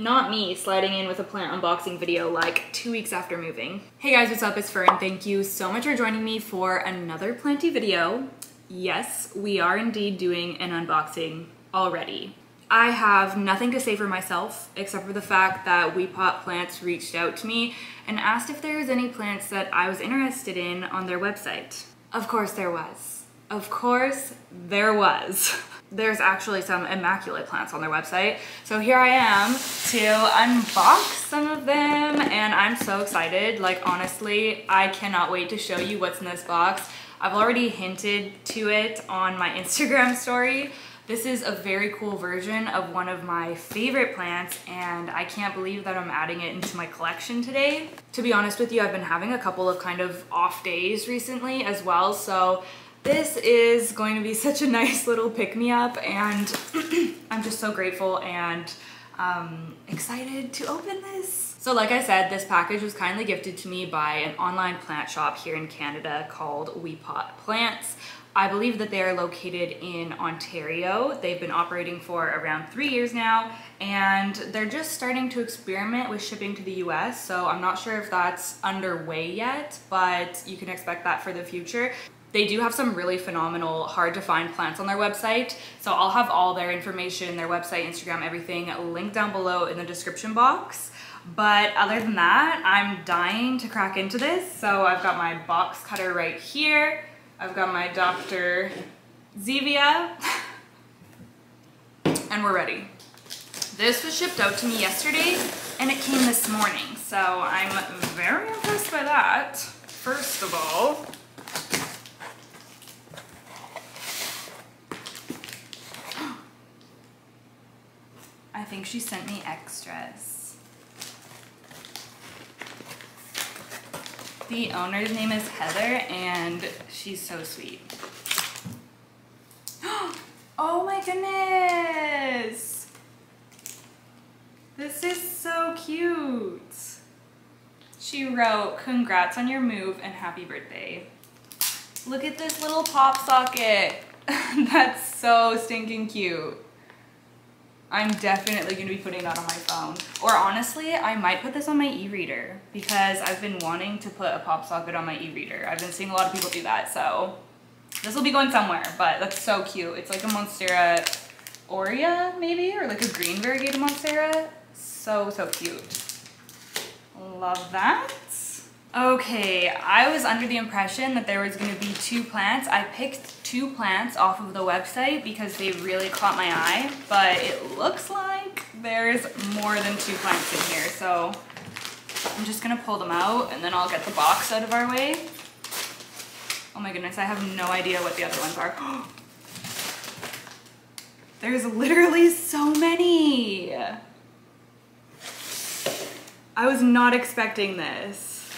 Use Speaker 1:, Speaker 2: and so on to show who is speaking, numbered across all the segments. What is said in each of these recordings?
Speaker 1: not me sliding in with a plant unboxing video like two weeks after moving. Hey guys, what's up? It's Fern. Thank you so much for joining me for another planty video. Yes, we are indeed doing an unboxing already. I have nothing to say for myself except for the fact that We Pot Plants reached out to me and asked if there was any plants that I was interested in on their website. Of course there was. Of course there was. There's actually some immaculate plants on their website. So here I am to unbox some of them and I'm so excited. Like honestly, I cannot wait to show you what's in this box. I've already hinted to it on my Instagram story, this is a very cool version of one of my favorite plants and I can't believe that I'm adding it into my collection today. To be honest with you, I've been having a couple of kind of off days recently as well, so this is going to be such a nice little pick-me-up and I'm just so grateful and um, excited to open this. So like I said, this package was kindly gifted to me by an online plant shop here in Canada called We Pot Plants. I believe that they are located in Ontario. They've been operating for around three years now, and they're just starting to experiment with shipping to the US, so I'm not sure if that's underway yet, but you can expect that for the future. They do have some really phenomenal, hard to find plants on their website. So I'll have all their information, their website, Instagram, everything linked down below in the description box. But other than that, I'm dying to crack into this. So I've got my box cutter right here. I've got my Dr. Zevia, and we're ready. This was shipped out to me yesterday, and it came this morning, so I'm very impressed by that. First of all, think she sent me extras. The owner's name is Heather and she's so sweet. oh my goodness! This is so cute. She wrote, congrats on your move and happy birthday. Look at this little pop socket. That's so stinking cute. I'm definitely gonna be putting that on my phone. Or honestly, I might put this on my e-reader because I've been wanting to put a pop socket on my e-reader. I've been seeing a lot of people do that, so this will be going somewhere, but that's so cute. It's like a Monstera Aurea, maybe, or like a green variegated Monstera. So, so cute. Love that. Okay, I was under the impression that there was to be two plants. I picked two plants off of the website because they really caught my eye, but it looks like there's more than two plants in here, so I'm just to pull them out and then I'll get the box out of our way. Oh my goodness, I have no idea what the other ones are. there's literally so many! I was not expecting this.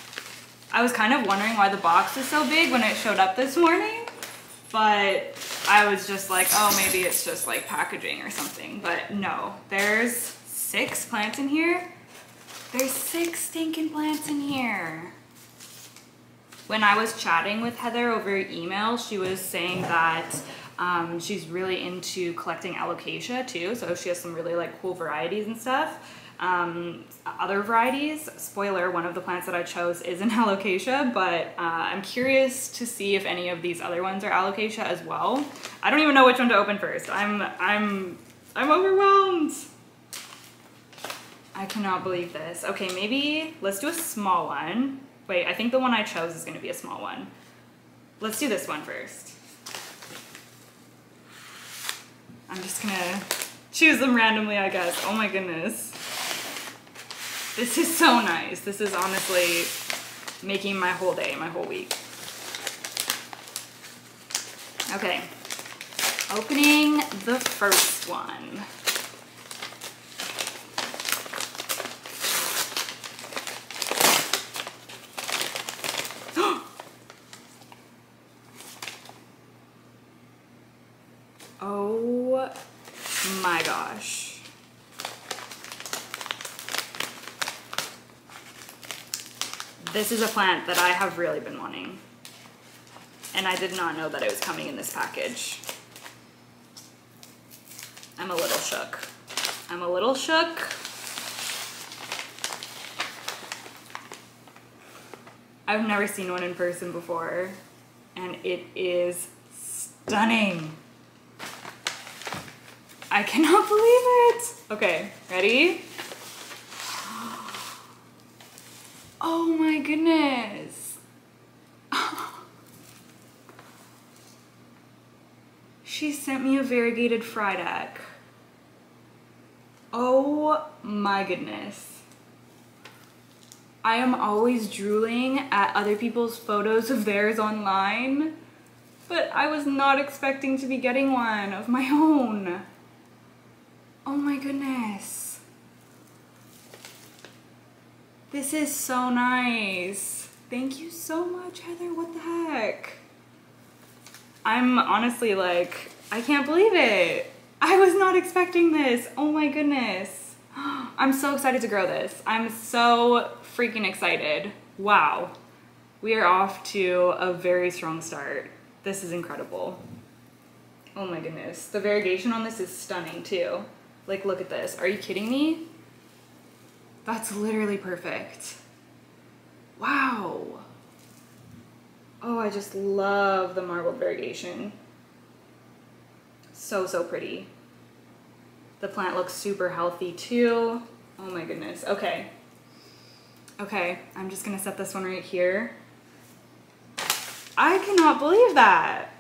Speaker 1: I was kind of wondering why the box is so big when it showed up this morning, but I was just like, oh, maybe it's just like packaging or something. But no, there's six plants in here. There's six stinking plants in here. When I was chatting with Heather over email, she was saying that um, she's really into collecting alocasia too. So she has some really like cool varieties and stuff um, other varieties. Spoiler, one of the plants that I chose is an alocasia, but uh, I'm curious to see if any of these other ones are alocasia as well. I don't even know which one to open first. I'm, I'm, I'm overwhelmed. I cannot believe this. Okay, maybe let's do a small one. Wait, I think the one I chose is gonna be a small one. Let's do this one first. I'm just gonna choose them randomly, I guess. Oh my goodness. This is so nice. This is honestly making my whole day, my whole week. Okay, opening the first one. oh my gosh. This is a plant that I have really been wanting. And I did not know that it was coming in this package. I'm a little shook. I'm a little shook. I've never seen one in person before, and it is stunning. I cannot believe it. Okay, ready? Oh my goodness. she sent me a variegated Frydek. Oh my goodness. I am always drooling at other people's photos of theirs online, but I was not expecting to be getting one of my own. Oh my goodness. This is so nice. Thank you so much, Heather. What the heck? I'm honestly like, I can't believe it. I was not expecting this. Oh my goodness. I'm so excited to grow this. I'm so freaking excited. Wow. We are off to a very strong start. This is incredible. Oh my goodness. The variegation on this is stunning too. Like, look at this. Are you kidding me? That's literally perfect. Wow. Oh, I just love the marbled variegation. So, so pretty. The plant looks super healthy too. Oh my goodness. Okay. Okay, I'm just gonna set this one right here. I cannot believe that.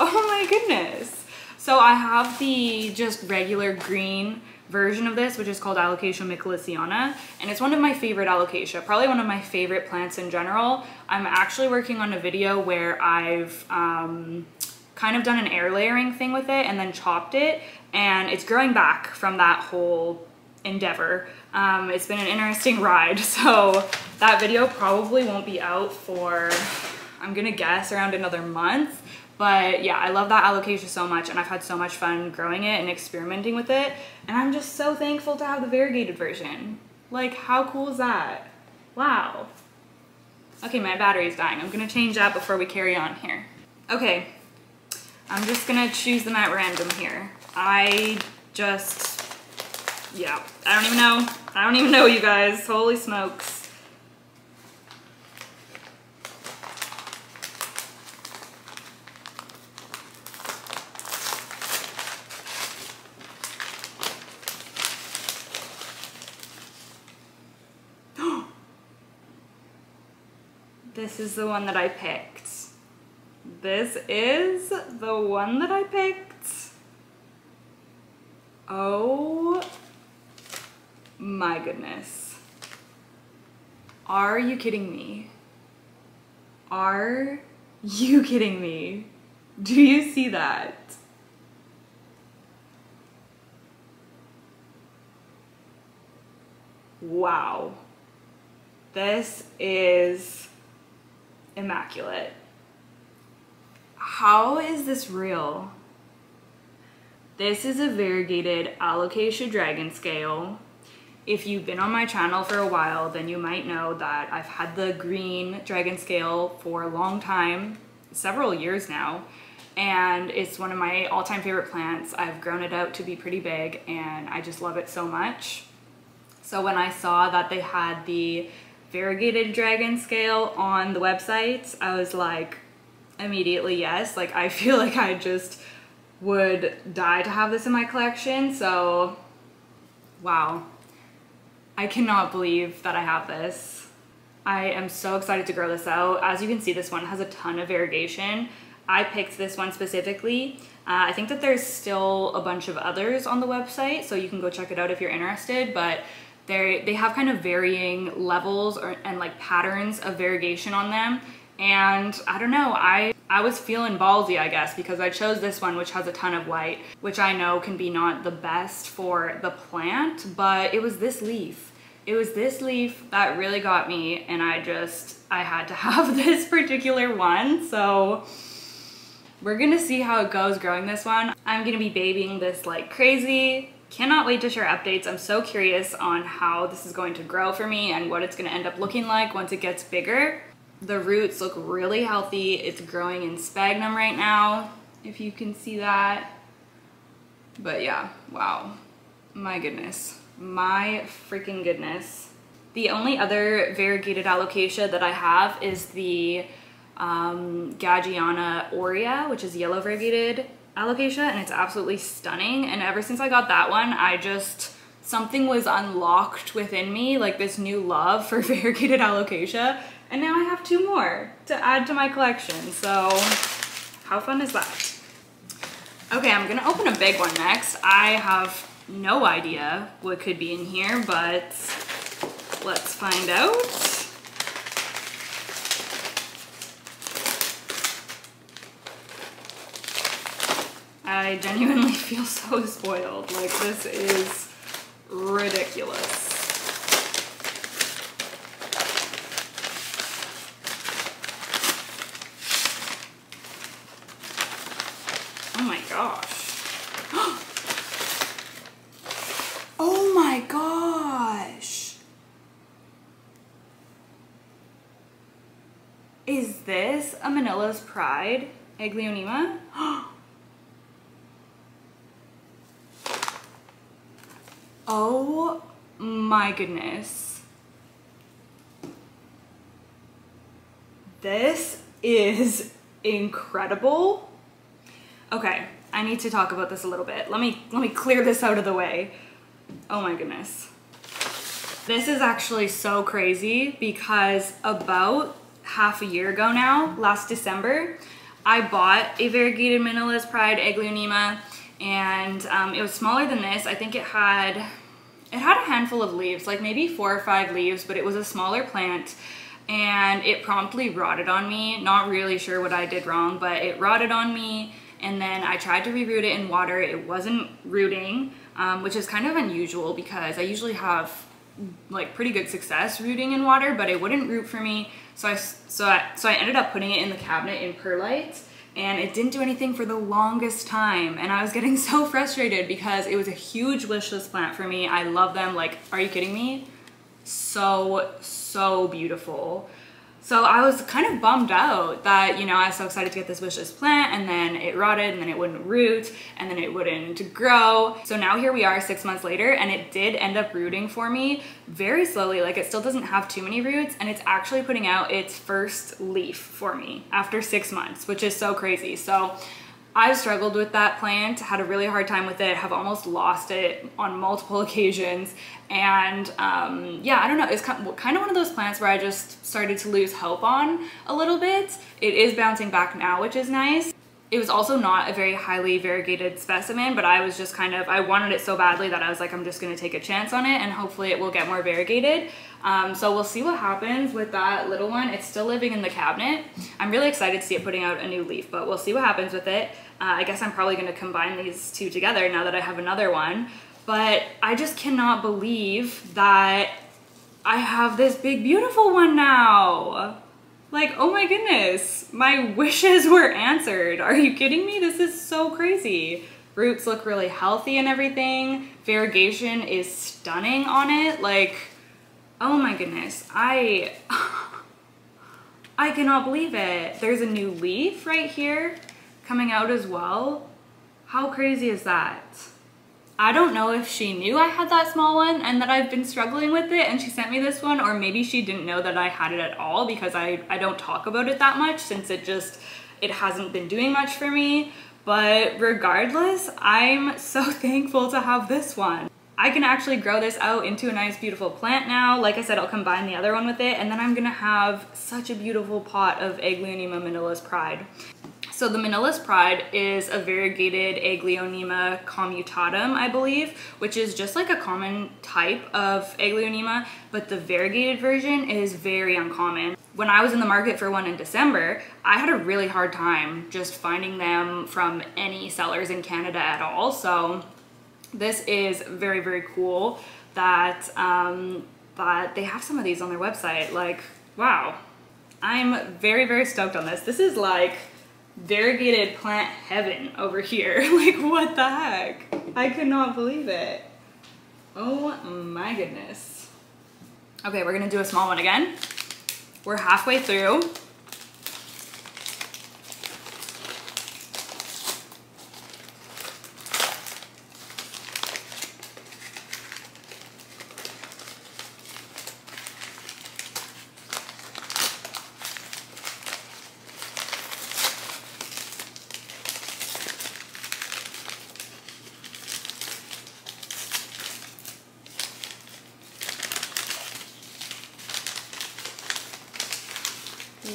Speaker 1: Oh my goodness. So I have the just regular green version of this, which is called Alocasia micholitziana, and it's one of my favorite alocasia, probably one of my favorite plants in general. I'm actually working on a video where I've um, kind of done an air layering thing with it and then chopped it, and it's growing back from that whole endeavor. Um, it's been an interesting ride, so that video probably won't be out for, I'm gonna guess, around another month. But yeah, I love that alocasia so much and I've had so much fun growing it and experimenting with it. And I'm just so thankful to have the variegated version. Like, how cool is that? Wow. Okay, my battery's dying. I'm gonna change that before we carry on here. Okay, I'm just gonna choose them at random here. I just, yeah, I don't even know. I don't even know, you guys. Holy smokes. This is the one that I picked. This is the one that I picked. Oh my goodness. Are you kidding me? Are you kidding me? Do you see that? Wow. This is immaculate. How is this real? This is a variegated alocasia dragon scale. If you've been on my channel for a while, then you might know that I've had the green dragon scale for a long time, several years now, and it's one of my all-time favorite plants. I've grown it out to be pretty big and I just love it so much. So when I saw that they had the variegated dragon scale on the website, I was like, immediately yes. Like I feel like I just would die to have this in my collection. So wow. I cannot believe that I have this. I am so excited to grow this out. As you can see, this one has a ton of variegation. I picked this one specifically. Uh, I think that there's still a bunch of others on the website, so you can go check it out if you're interested, but they they have kind of varying levels or, and like patterns of variegation on them. And I don't know, I, I was feeling ballsy, I guess, because I chose this one, which has a ton of white, which I know can be not the best for the plant, but it was this leaf. It was this leaf that really got me, and I just, I had to have this particular one, so we're gonna see how it goes growing this one. I'm gonna be babying this like crazy. Cannot wait to share updates. I'm so curious on how this is going to grow for me and what it's gonna end up looking like once it gets bigger. The roots look really healthy. It's growing in sphagnum right now, if you can see that. But yeah, wow. My goodness. My freaking goodness. The only other variegated alocasia that I have is the um, Gageana aurea, which is yellow variegated alocasia, and it's absolutely stunning. And ever since I got that one, I just, something was unlocked within me, like this new love for variegated alocasia. And now I have two more to add to my collection. So how fun is that? Okay, I'm gonna open a big one next. I have no idea what could be in here, but let's find out. I genuinely feel so spoiled. Like this is ridiculous. Oh my gosh. oh my gosh. Is this a Manila's Pride Aglaonema? oh my goodness. This is incredible. Okay, I need to talk about this a little bit. Let me let me clear this out of the way. Oh my goodness. This is actually so crazy because about half a year ago now, last December, I bought a variegated Manila's Pride Aglaonema and um, it was smaller than this. I think it had it had a handful of leaves, like maybe four or five leaves, but it was a smaller plant and it promptly rotted on me. Not really sure what I did wrong, but it rotted on me and then I tried to reroot it in water. It wasn't rooting, um, which is kind of unusual because I usually have like pretty good success rooting in water, but it wouldn't root for me. So I, so I, so I ended up putting it in the cabinet in perlite and it didn't do anything for the longest time. And I was getting so frustrated because it was a huge wish plant for me. I love them. Like, are you kidding me? So, so beautiful. So I was kind of bummed out that, you know, I was so excited to get this wishless plant and then it rotted and then it wouldn't root and then it wouldn't grow. So now here we are six months later and it did end up rooting for me very slowly. Like it still doesn't have too many roots and it's actually putting out its first leaf for me after six months, which is so crazy. So I've struggled with that plant, had a really hard time with it, have almost lost it on multiple occasions. And um, yeah, I don't know, it's kind of one of those plants where I just started to lose hope on a little bit. It is bouncing back now, which is nice. It was also not a very highly variegated specimen, but I was just kind of, I wanted it so badly that I was like, I'm just gonna take a chance on it and hopefully it will get more variegated. Um, so we'll see what happens with that little one. It's still living in the cabinet. I'm really excited to see it putting out a new leaf, but we'll see what happens with it. Uh, I guess I'm probably gonna combine these two together now that I have another one. But I just cannot believe that I have this big, beautiful one now. Like, oh my goodness, my wishes were answered. Are you kidding me? This is so crazy. Roots look really healthy and everything. Variegation is stunning on it. Like, oh my goodness, I, I cannot believe it. There's a new leaf right here coming out as well. How crazy is that? I don't know if she knew I had that small one and that I've been struggling with it and she sent me this one or maybe she didn't know that I had it at all because I, I don't talk about it that much since it just, it hasn't been doing much for me. But regardless, I'm so thankful to have this one. I can actually grow this out into a nice beautiful plant now. Like I said, I'll combine the other one with it and then I'm gonna have such a beautiful pot of Aglaonema Manila's Pride. So the Manila's Pride is a variegated Aglaonema commutatum, I believe, which is just like a common type of Aglaonema, but the variegated version is very uncommon. When I was in the market for one in December, I had a really hard time just finding them from any sellers in Canada at all. So this is very, very cool that, um, that they have some of these on their website. Like, wow. I'm very, very stoked on this. This is like variegated plant heaven over here. like, what the heck? I could not believe it. Oh my goodness. Okay, we're gonna do a small one again. We're halfway through.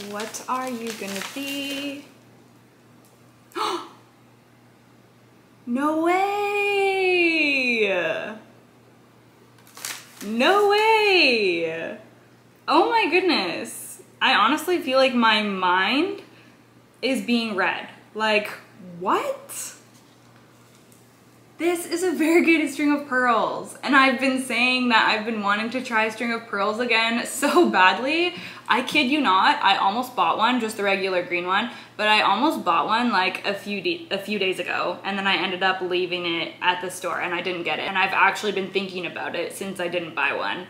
Speaker 1: What are you gonna be? No way! No way! Oh my goodness. I honestly feel like my mind is being read. Like, what? This is a variegated string of pearls. And I've been saying that I've been wanting to try string of pearls again so badly. I kid you not, I almost bought one, just the regular green one, but I almost bought one like a few a few days ago and then I ended up leaving it at the store and I didn't get it. And I've actually been thinking about it since I didn't buy one.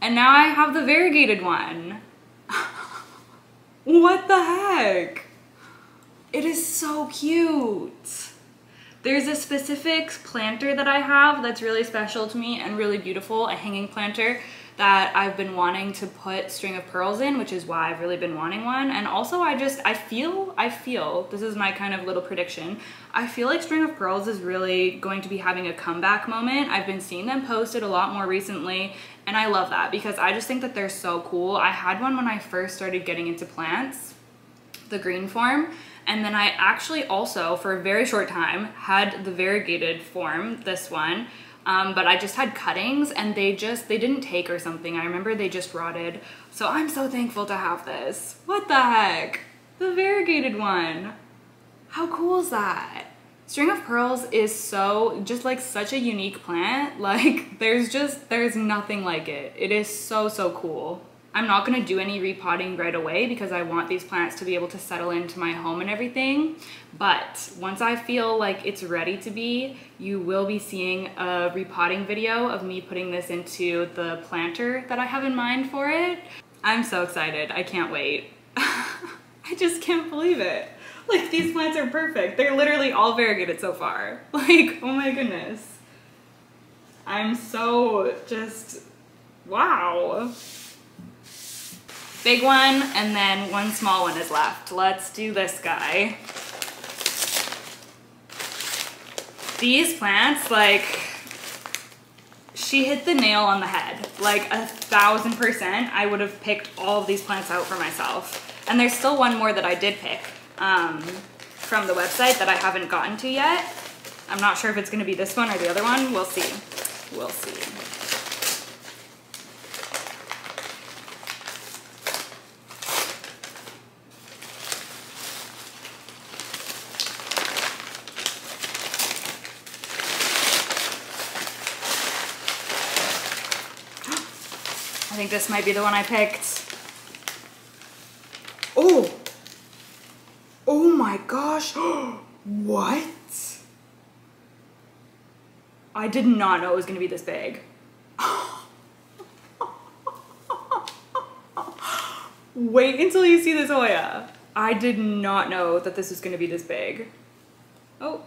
Speaker 1: And now I have the variegated one. what the heck? It is so cute. There's a specific planter that I have that's really special to me and really beautiful, a hanging planter that I've been wanting to put string of pearls in, which is why I've really been wanting one. And also I just, I feel, I feel, this is my kind of little prediction, I feel like string of pearls is really going to be having a comeback moment. I've been seeing them posted a lot more recently and I love that because I just think that they're so cool. I had one when I first started getting into plants, the green form, and then I actually also, for a very short time, had the variegated form, this one, um, but I just had cuttings and they just, they didn't take or something. I remember they just rotted. So I'm so thankful to have this. What the heck? The variegated one. How cool is that? String of pearls is so, just like such a unique plant. Like there's just, there's nothing like it. It is so, so cool. I'm not gonna do any repotting right away because I want these plants to be able to settle into my home and everything. But once I feel like it's ready to be, you will be seeing a repotting video of me putting this into the planter that I have in mind for it. I'm so excited, I can't wait. I just can't believe it. Like these plants are perfect. They're literally all variegated so far. Like, oh my goodness. I'm so just, wow big one, and then one small one is left. Let's do this guy. These plants, like, she hit the nail on the head. Like a thousand percent, I would have picked all of these plants out for myself. And there's still one more that I did pick um, from the website that I haven't gotten to yet. I'm not sure if it's gonna be this one or the other one. We'll see. We'll see. This might be the one I picked. Oh! Oh my gosh! what? I did not know it was gonna be this big. Wait until you see this Hoya. I did not know that this was gonna be this big. Oh,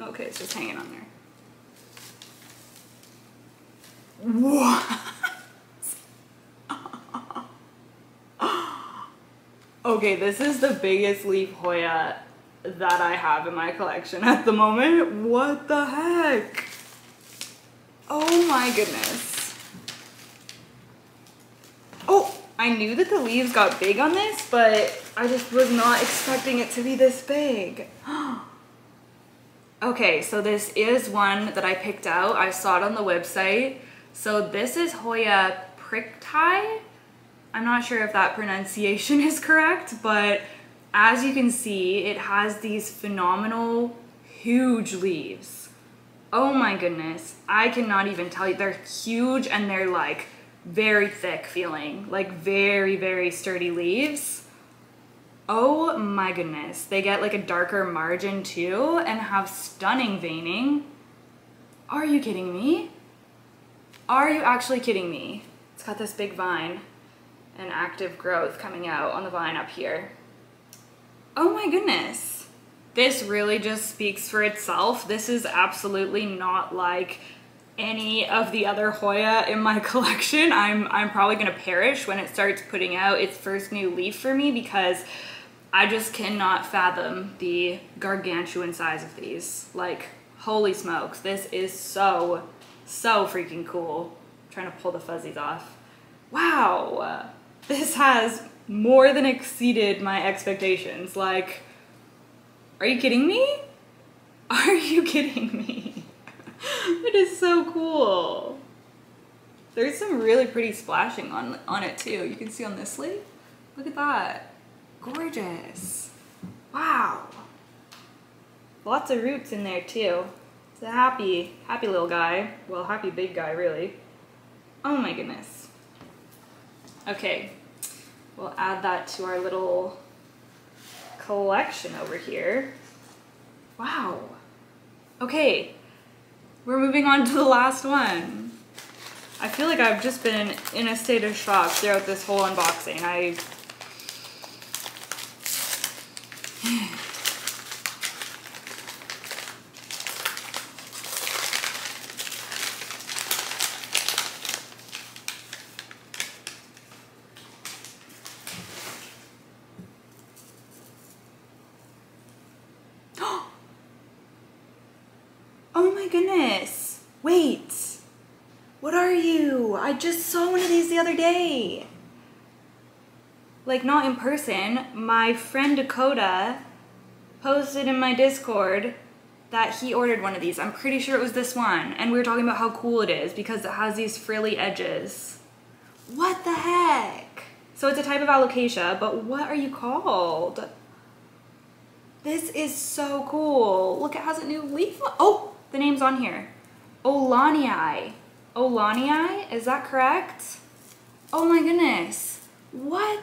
Speaker 1: okay, it's just hanging on there. What? Okay, this is the biggest leaf Hoya that I have in my collection at the moment. What the heck? Oh my goodness. Oh, I knew that the leaves got big on this, but I just was not expecting it to be this big. okay, so this is one that I picked out. I saw it on the website. So this is Hoya priktai. I'm not sure if that pronunciation is correct, but as you can see, it has these phenomenal, huge leaves. Oh my goodness, I cannot even tell you. They're huge and they're like very thick feeling, like very, very sturdy leaves. Oh my goodness, they get like a darker margin too and have stunning veining. Are you kidding me? Are you actually kidding me? It's got this big vine and active growth coming out on the vine up here. Oh my goodness. This really just speaks for itself. This is absolutely not like any of the other Hoya in my collection. I'm, I'm probably gonna perish when it starts putting out its first new leaf for me because I just cannot fathom the gargantuan size of these. Like, holy smokes, this is so, so freaking cool. I'm trying to pull the fuzzies off. Wow. This has more than exceeded my expectations. Like, are you kidding me? Are you kidding me? it is so cool. There's some really pretty splashing on, on it too. You can see on this sleeve. Look at that. Gorgeous. Wow. Lots of roots in there too. It's a happy, happy little guy. Well, happy big guy, really. Oh my goodness. Okay, we'll add that to our little collection over here. Wow. Okay, we're moving on to the last one. I feel like I've just been in a state of shock throughout this whole unboxing. I Oh my goodness. Wait. What are you? I just saw one of these the Like, not in person. My friend Dakota posted in my Discord that he ordered one of these. I'm pretty sure it was this one. And we were talking about how cool it is because it has these frilly edges. What the heck? So it's a type of alocasia, but what are you called? This is so cool. Look, it has a new leaf. Oh, the name's on here. Olani. Olani, is that correct? Oh my goodness. What?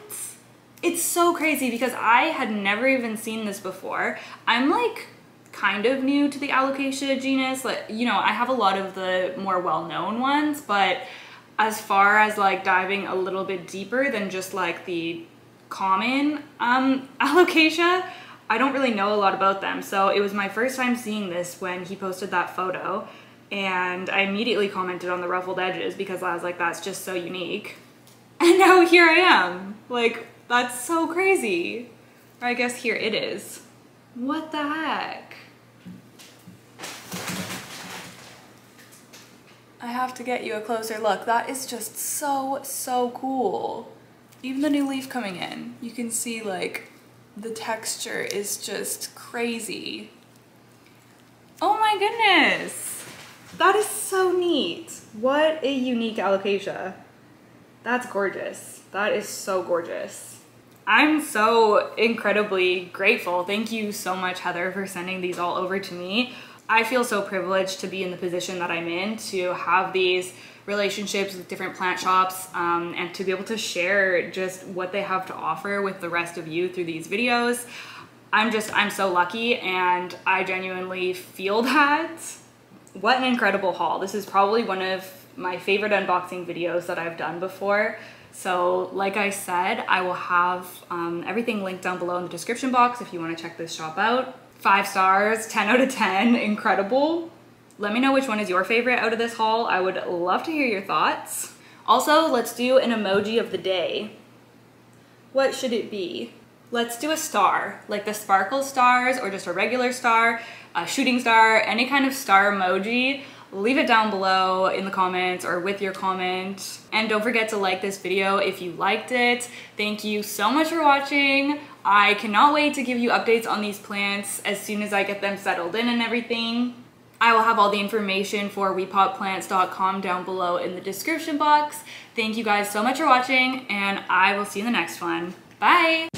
Speaker 1: It's so crazy because I had never even seen this before. I'm like kind of new to the Alocasia genus. Like, you know, I have a lot of the more well-known ones, but as far as like diving a little bit deeper than just like the common um, Alocasia, I don't really know a lot about them. So it was my first time seeing this when he posted that photo and I immediately commented on the ruffled edges because I was like, that's just so unique. And now here I am. Like, that's so crazy. Or I guess here it is. What the heck? I have to get you a closer look. That is just so, so cool. Even the new leaf coming in, you can see like the texture is just crazy. Oh my goodness. That is so neat. What a unique alocasia. That's gorgeous. That is so gorgeous. I'm so incredibly grateful. Thank you so much, Heather, for sending these all over to me. I feel so privileged to be in the position that I'm in to have these relationships with different plant shops um, and to be able to share just what they have to offer with the rest of you through these videos. I'm just, I'm so lucky and I genuinely feel that. What an incredible haul. This is probably one of my favorite unboxing videos that I've done before. So like I said, I will have um, everything linked down below in the description box if you wanna check this shop out. Five stars, 10 out of 10, incredible. Let me know which one is your favorite out of this haul. I would love to hear your thoughts. Also, let's do an emoji of the day. What should it be? Let's do a star, like the sparkle stars or just a regular star, a shooting star, any kind of star emoji. Leave it down below in the comments or with your comment. And don't forget to like this video if you liked it. Thank you so much for watching. I cannot wait to give you updates on these plants as soon as I get them settled in and everything. I will have all the information for wepotplants.com down below in the description box. Thank you guys so much for watching and I will see you in the next one. Bye!